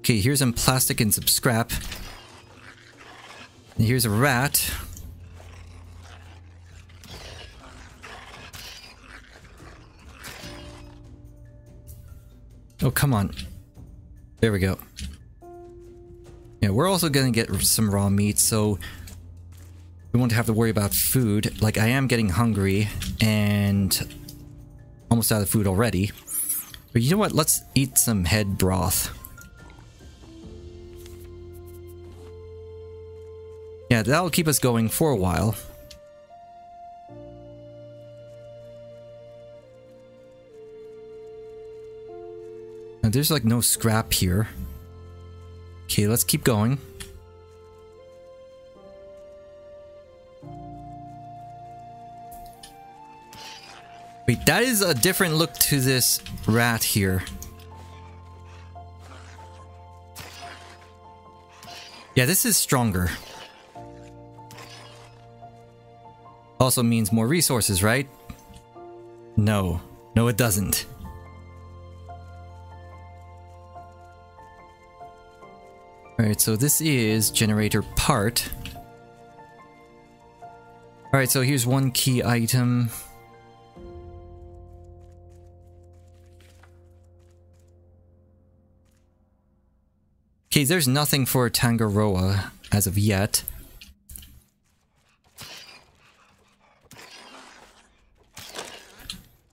Okay, here's some plastic and some scrap. And here's a rat. Oh, come on. There we go. Yeah, we're also gonna get some raw meat, so we won't have to worry about food. Like, I am getting hungry and almost out of food already. But you know what? Let's eat some head broth. Yeah, that'll keep us going for a while. Now, there's like no scrap here. Okay, let's keep going. Wait, that is a different look to this rat here. Yeah, this is stronger. Also means more resources, right? No. No, it doesn't. Alright, so this is generator part. Alright, so here's one key item. Okay, there's nothing for Tangaroa as of yet.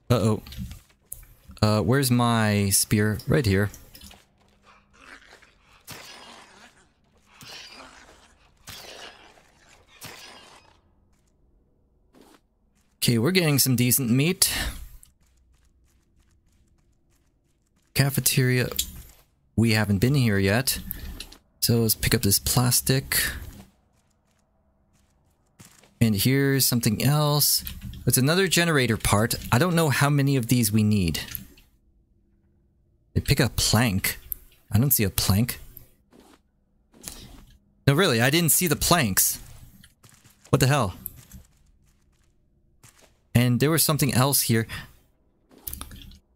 Uh-oh. Uh, where's my spear? Right here. Okay, we're getting some decent meat. Cafeteria. We haven't been here yet. So let's pick up this plastic. And here's something else. It's another generator part. I don't know how many of these we need. They pick a plank. I don't see a plank. No, really, I didn't see the planks. What the hell? And there was something else here.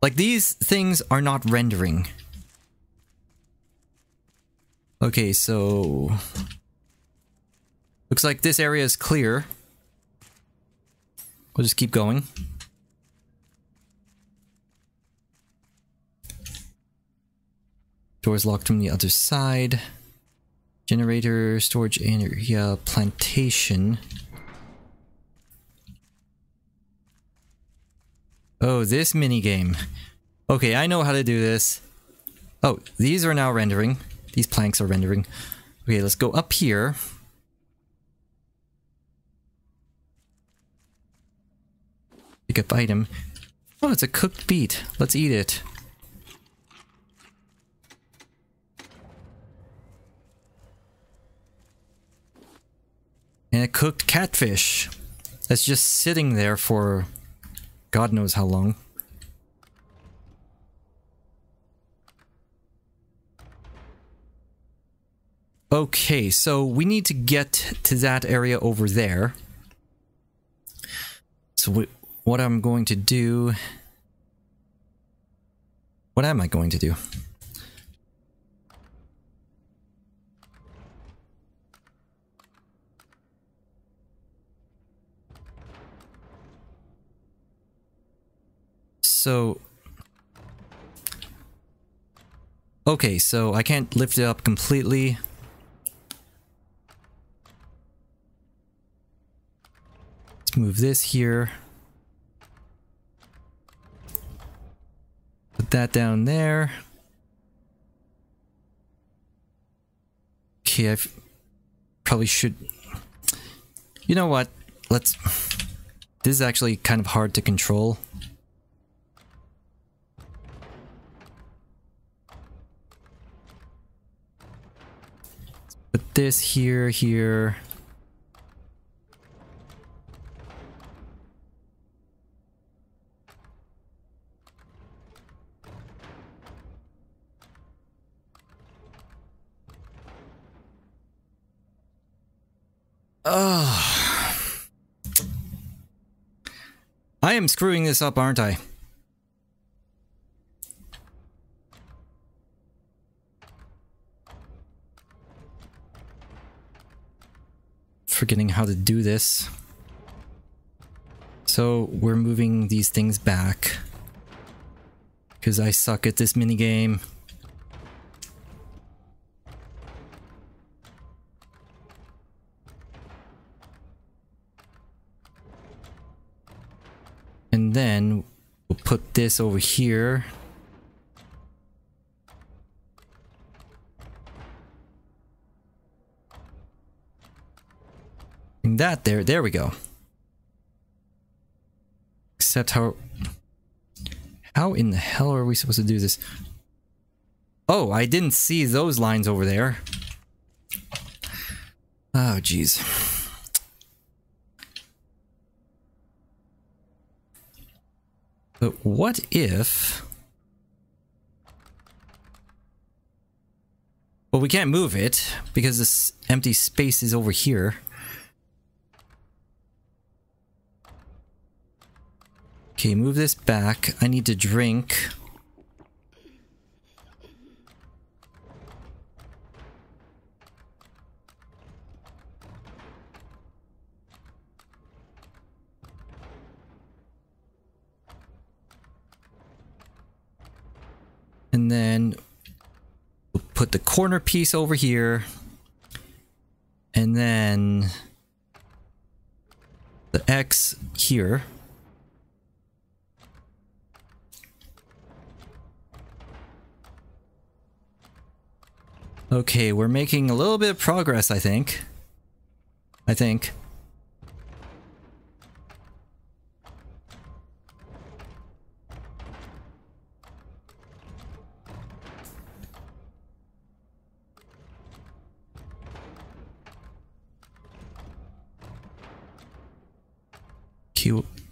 Like, these things are not rendering. Okay, so... Looks like this area is clear. We'll just keep going. Doors locked from the other side. Generator, storage area, plantation. Oh, this mini game. Okay, I know how to do this. Oh, these are now rendering. These planks are rendering. Okay, let's go up here. Pick up item. Oh, it's a cooked beet. Let's eat it. And a cooked catfish. That's just sitting there for God knows how long. Okay, so we need to get to that area over there. So what I'm going to do... What am I going to do? So... Okay, so I can't lift it up completely. Let's move this here. Put that down there. Okay, I probably should... You know what? Let's... This is actually kind of hard to control. Put this here, here. Oh. I am screwing this up, aren't I? Forgetting how to do this. So we're moving these things back. Because I suck at this minigame. And then we'll put this over here. That there, there we go. Except how... How in the hell are we supposed to do this? Oh, I didn't see those lines over there. Oh, jeez. But what if... Well, we can't move it because this empty space is over here. Okay, move this back. I need to drink. And then we'll put the corner piece over here. And then the X here. Okay, we're making a little bit of progress, I think. I think.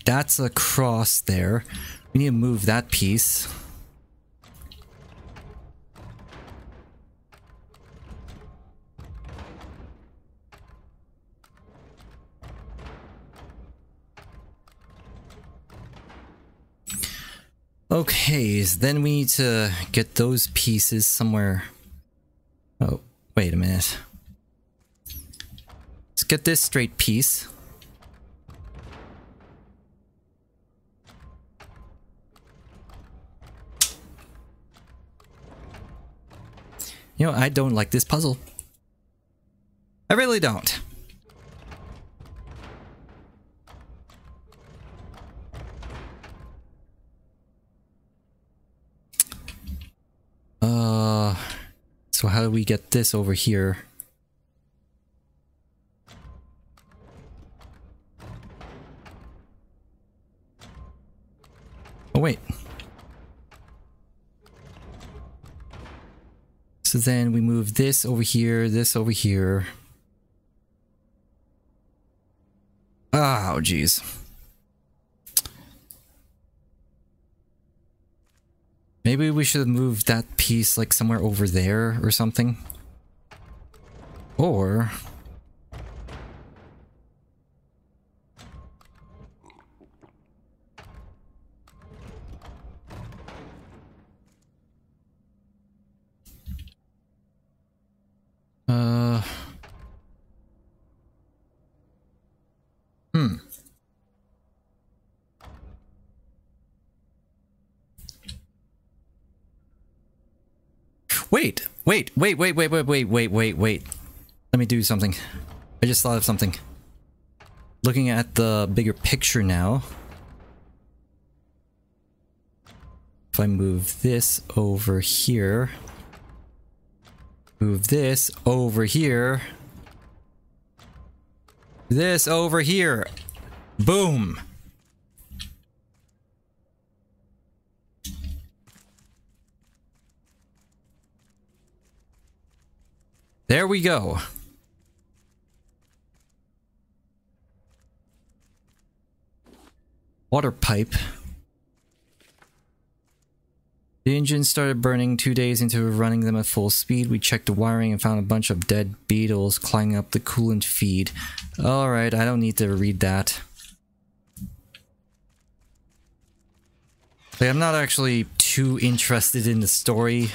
That's a cross there. We need to move that piece. Okay, so then we need to get those pieces somewhere. Oh, wait a minute. Let's get this straight piece. You know, I don't like this puzzle. I really don't. Do we get this over here? Oh wait. So then we move this over here, this over here. Ah, oh, jeez. Maybe we should move that piece like somewhere over there or something. Or... Uh... Hmm. Wait, wait, wait, wait, wait, wait, wait, wait, wait, wait. Let me do something. I just thought of something. Looking at the bigger picture now. If I move this over here. Move this over here. This over here. Boom. There we go. Water pipe. The engine started burning two days into running them at full speed. We checked the wiring and found a bunch of dead beetles climbing up the coolant feed. Alright, I don't need to read that. Like, I'm not actually too interested in the story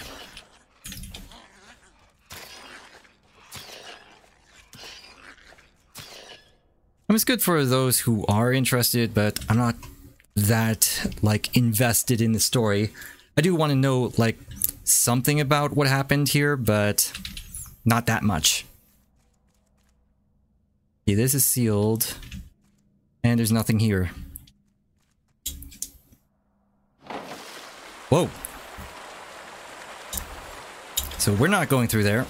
It's good for those who are interested, but I'm not that, like, invested in the story. I do want to know, like, something about what happened here, but not that much. Okay, this is sealed. And there's nothing here. Whoa. So we're not going through there.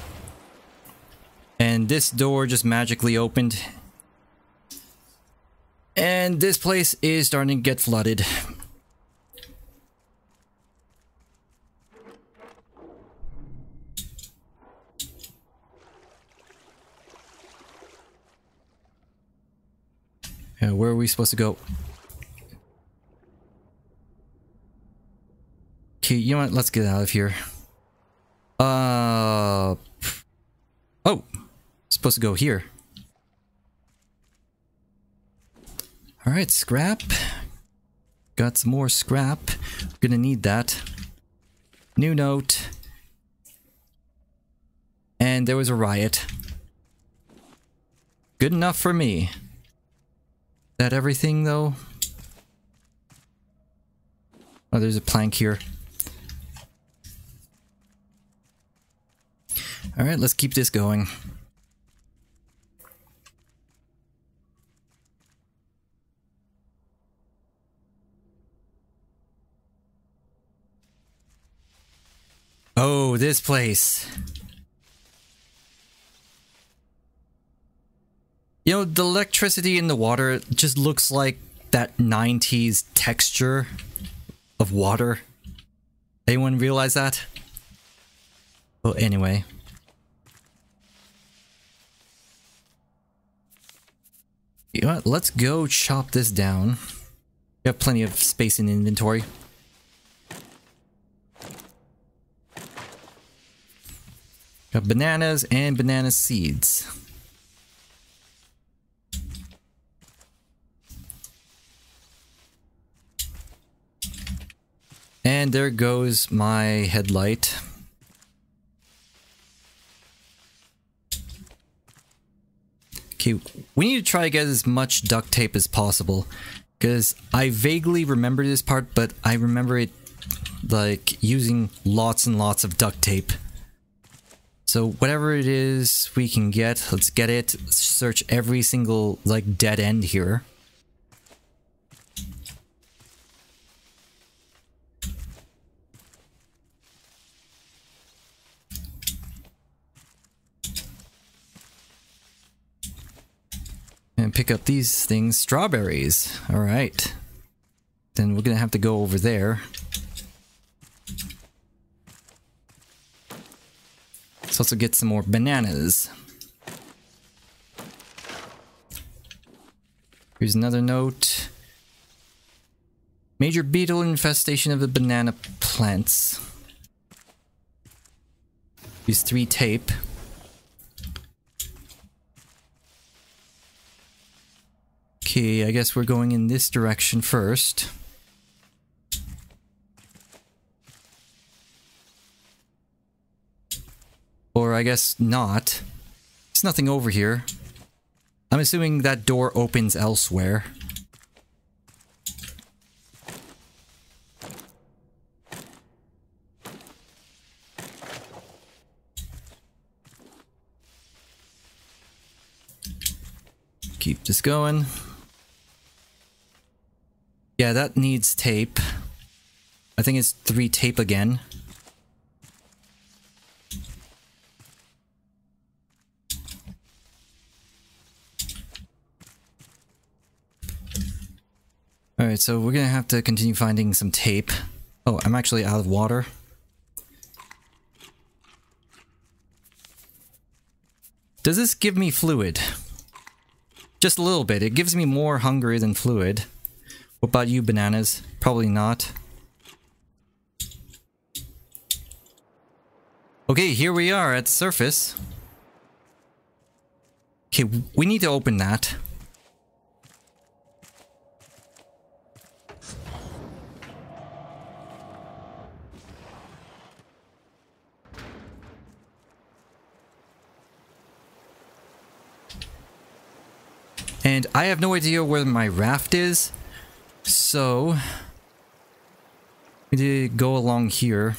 And this door just magically opened. And this place is starting to get flooded. Where are we supposed to go? Okay, you know what? Let's get out of here. Uh... Oh! Supposed to go here. Alright, scrap. Got some more scrap. Gonna need that. New note. And there was a riot. Good enough for me. That everything though? Oh, there's a plank here. Alright, let's keep this going. This place. You know, the electricity in the water just looks like that 90s texture of water. Anyone realize that? Well, anyway. You know what? Let's go chop this down. We have plenty of space in inventory. Got bananas and banana seeds. And there goes my headlight. Okay, we need to try to get as much duct tape as possible. Because I vaguely remember this part, but I remember it like using lots and lots of duct tape. So whatever it is we can get, let's get it. search every single like dead end here. And pick up these things, strawberries. All right. Then we're gonna have to go over there. Let's also get some more bananas. Here's another note. Major beetle infestation of the banana plants. Use three tape. Okay, I guess we're going in this direction first. Or I guess not. There's nothing over here. I'm assuming that door opens elsewhere. Keep this going. Yeah, that needs tape. I think it's three tape again. Alright, so we're gonna have to continue finding some tape. Oh, I'm actually out of water. Does this give me fluid? Just a little bit. It gives me more hunger than fluid. What about you, bananas? Probably not. Okay, here we are at the surface. Okay, we need to open that. And I have no idea where my raft is. So... We need to go along here.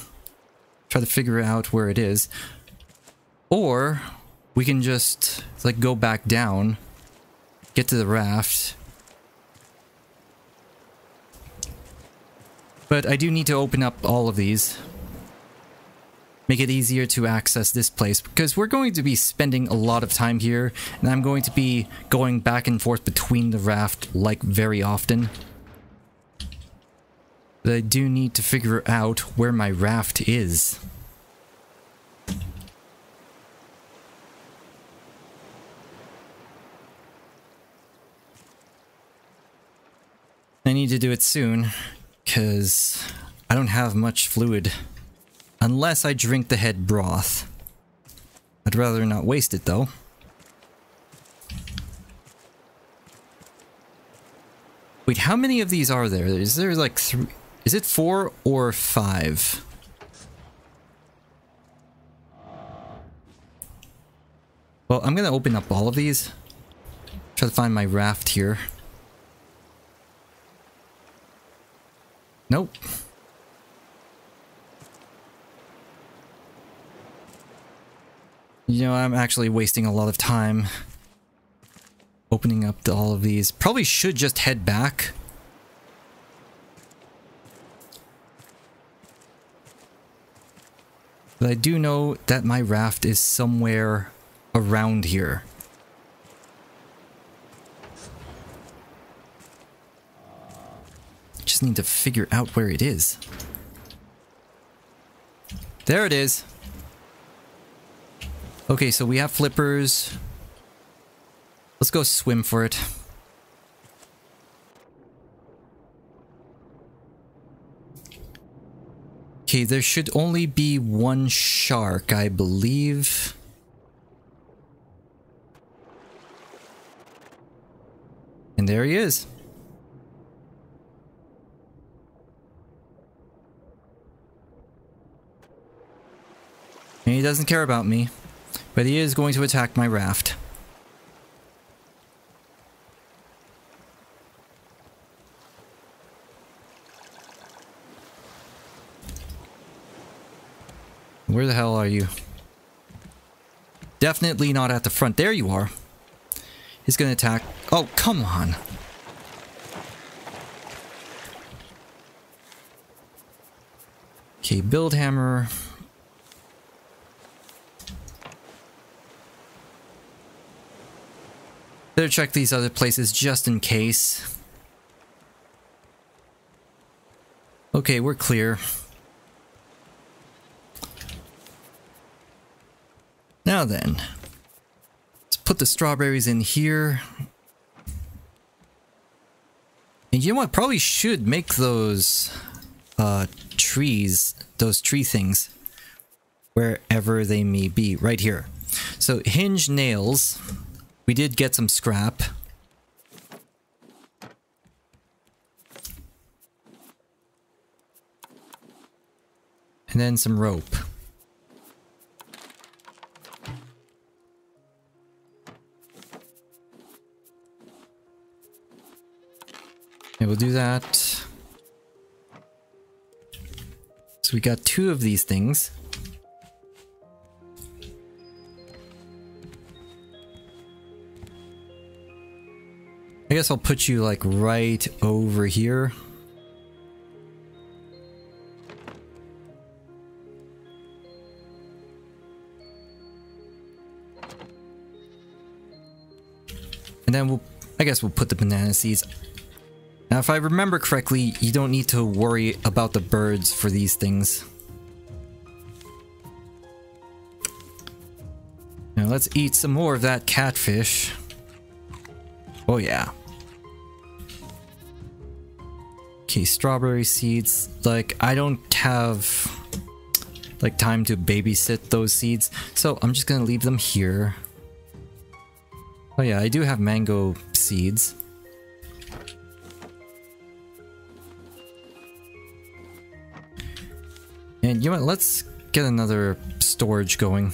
Try to figure out where it is. Or we can just like go back down. Get to the raft. But I do need to open up all of these make it easier to access this place because we're going to be spending a lot of time here and I'm going to be going back and forth between the raft like very often. But I do need to figure out where my raft is. I need to do it soon because I don't have much fluid. Unless I drink the head broth. I'd rather not waste it though. Wait, how many of these are there? Is there like three? Is it four or five? Well, I'm gonna open up all of these. Try to find my raft here. Nope. You know, I'm actually wasting a lot of time opening up to all of these. Probably should just head back. But I do know that my raft is somewhere around here. Just need to figure out where it is. There it is. Okay, so we have flippers. Let's go swim for it. Okay, there should only be one shark, I believe. And there he is. And he doesn't care about me. But he is going to attack my raft. Where the hell are you? Definitely not at the front. There you are. He's gonna attack. Oh, come on. Okay, build hammer. Better check these other places just in case. Okay, we're clear. Now then, let's put the strawberries in here. And you know what? Probably should make those uh, trees, those tree things, wherever they may be, right here. So hinge nails we did get some scrap. And then some rope. And we'll do that. So we got two of these things. Guess I'll put you like right over here. And then we'll, I guess we'll put the banana seeds. Now if I remember correctly, you don't need to worry about the birds for these things. Now let's eat some more of that catfish. Oh yeah. Okay, strawberry seeds. Like, I don't have like time to babysit those seeds, so I'm just gonna leave them here. Oh yeah, I do have mango seeds. And you know what, let's get another storage going.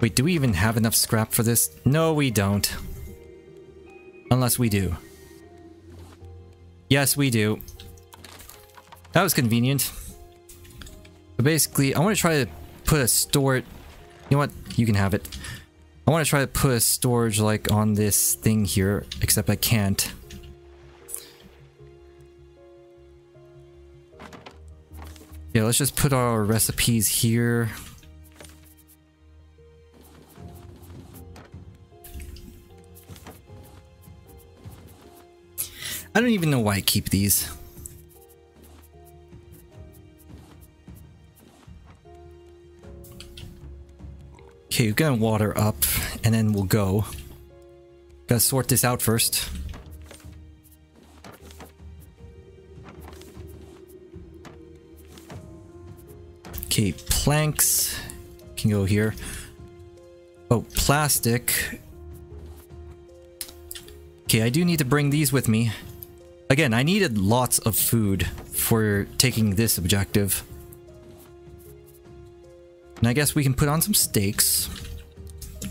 Wait, do we even have enough scrap for this? No, we don't. Unless we do. Yes, we do. That was convenient. But basically, I want to try to put a store... You know what? You can have it. I want to try to put a storage like on this thing here, except I can't. Yeah, let's just put our recipes here. I don't even know why I keep these. Okay, we're gonna water up and then we'll go. Gotta sort this out first. Okay, planks can go here. Oh, plastic. Okay, I do need to bring these with me. Again, I needed lots of food for taking this objective. And I guess we can put on some steaks.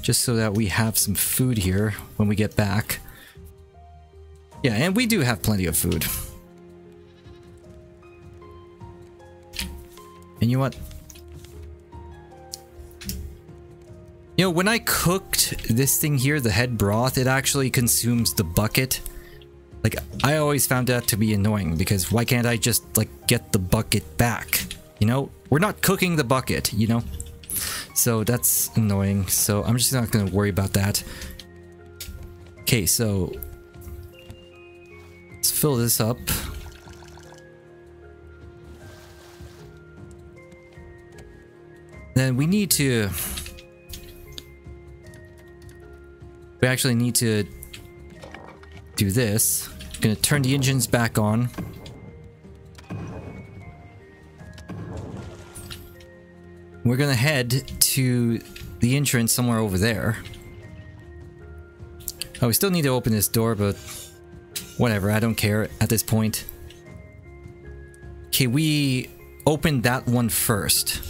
Just so that we have some food here when we get back. Yeah, and we do have plenty of food. And you know what? You know, when I cooked this thing here, the head broth, it actually consumes the bucket. I always found that to be annoying because why can't I just, like, get the bucket back? You know? We're not cooking the bucket, you know? So that's annoying. So I'm just not going to worry about that. Okay, so let's fill this up. Then we need to We actually need to do this. Gonna turn the engines back on. We're gonna head to the entrance somewhere over there. Oh, we still need to open this door, but whatever, I don't care at this point. Okay, we opened that one first.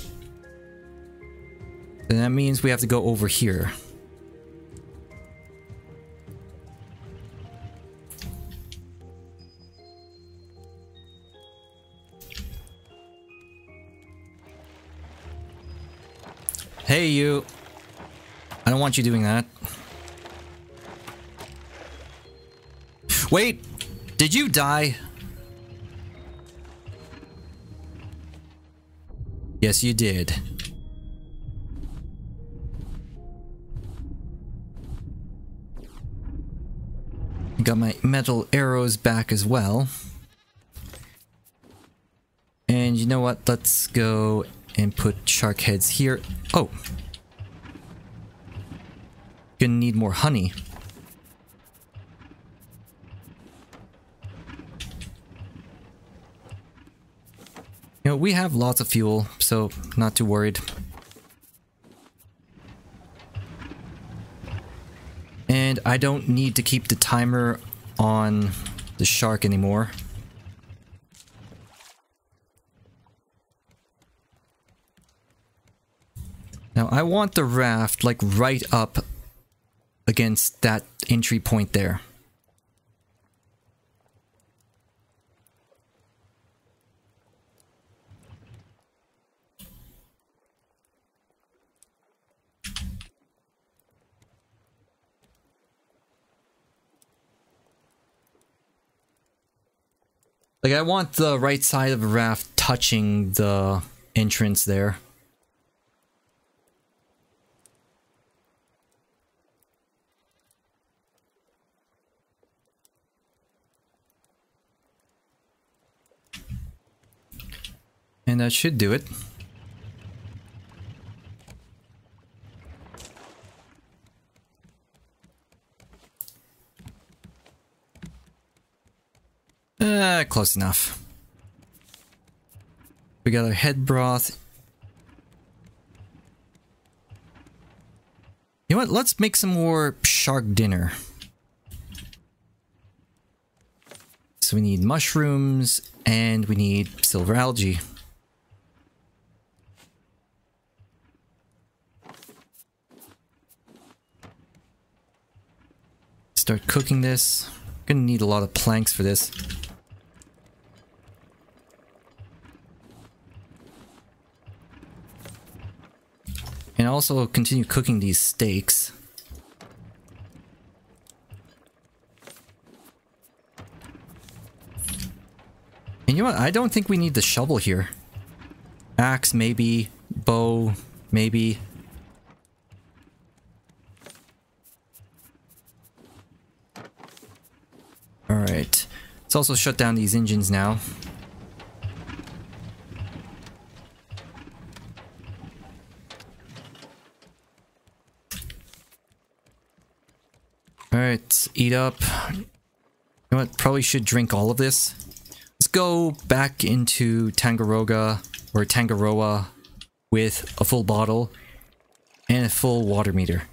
Then that means we have to go over here. Hey, you. I don't want you doing that. Wait! Did you die? Yes, you did. Got my metal arrows back as well. And you know what? Let's go and put shark heads here. Oh. Gonna need more honey. You know, we have lots of fuel, so not too worried. And I don't need to keep the timer on the shark anymore. Now I want the raft like right up against that entry point there. Like I want the right side of the raft touching the entrance there. And that should do it. Uh, close enough. We got our head broth. You know what? Let's make some more shark dinner. So we need mushrooms and we need silver algae. Start cooking this. Gonna need a lot of planks for this. And also continue cooking these steaks. And you know what? I don't think we need the shovel here. Axe, maybe. Bow, maybe. Alright. Let's also shut down these engines now. Alright, eat up. You know what? Probably should drink all of this. Let's go back into Tangaroga or Tangaroa with a full bottle and a full water meter.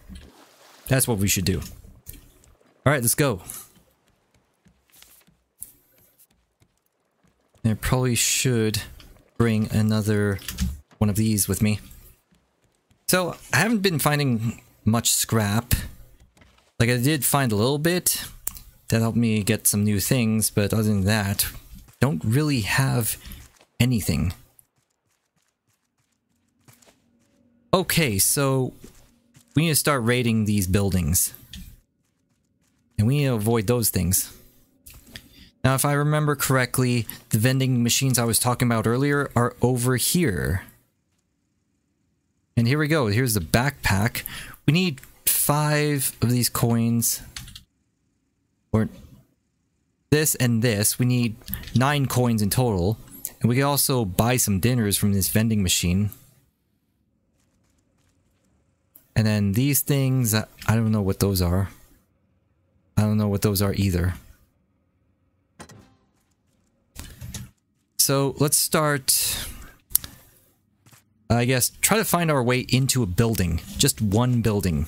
That's what we should do. Alright, let's go. I probably should bring another one of these with me. So, I haven't been finding much scrap. Like, I did find a little bit. That helped me get some new things, but other than that, don't really have anything. Okay, so we need to start raiding these buildings. And we need to avoid those things. Now, if I remember correctly, the vending machines I was talking about earlier are over here. And here we go. Here's the backpack. We need five of these coins. Or this and this. We need nine coins in total. And we can also buy some dinners from this vending machine. And then these things, I don't know what those are. I don't know what those are either. So let's start, I guess, try to find our way into a building. Just one building.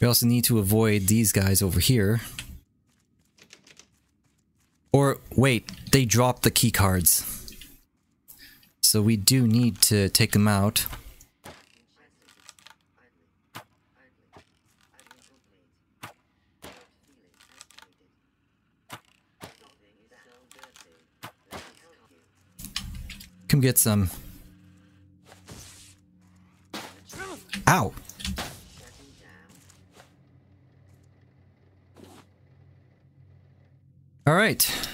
We also need to avoid these guys over here. Or, wait, they dropped the key cards. So we do need to take them out. Come get some. Ow! Alright.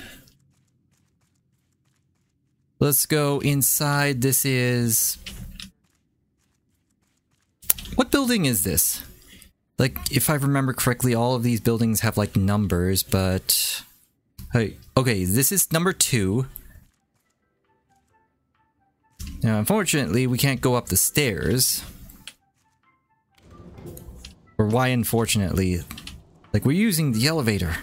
Let's go inside. This is... What building is this? Like, if I remember correctly, all of these buildings have, like, numbers, but... Hey, okay, this is number two. Now, unfortunately, we can't go up the stairs. Or why unfortunately? Like, we're using the elevator.